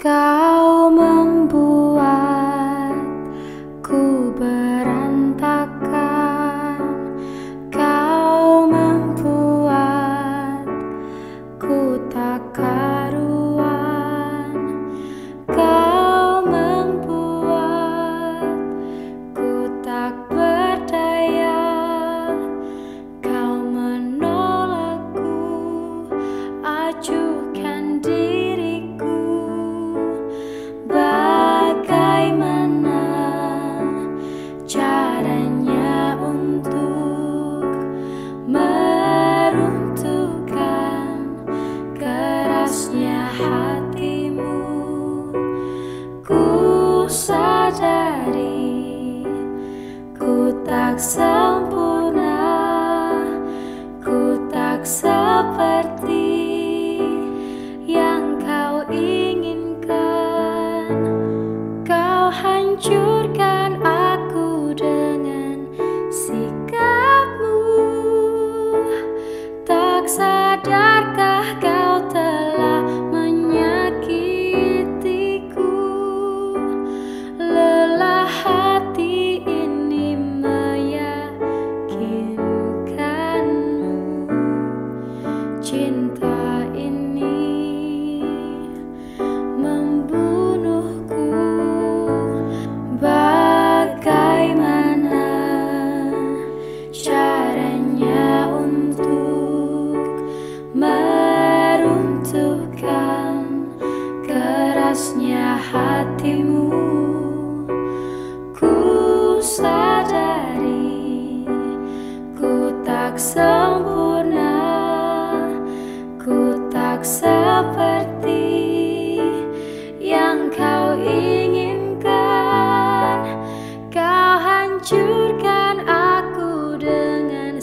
Kau membuatku Ku sadari ku tak sempurna Ku tak seperti yang kau inginkan. Kau hancurkan aku dengan sikapmu. Tak sadarkah kerasnya hatimu Ku sadari Ku tak sempurna Ku tak seperti Yang kau inginkan. Kau hancurkan aku dengan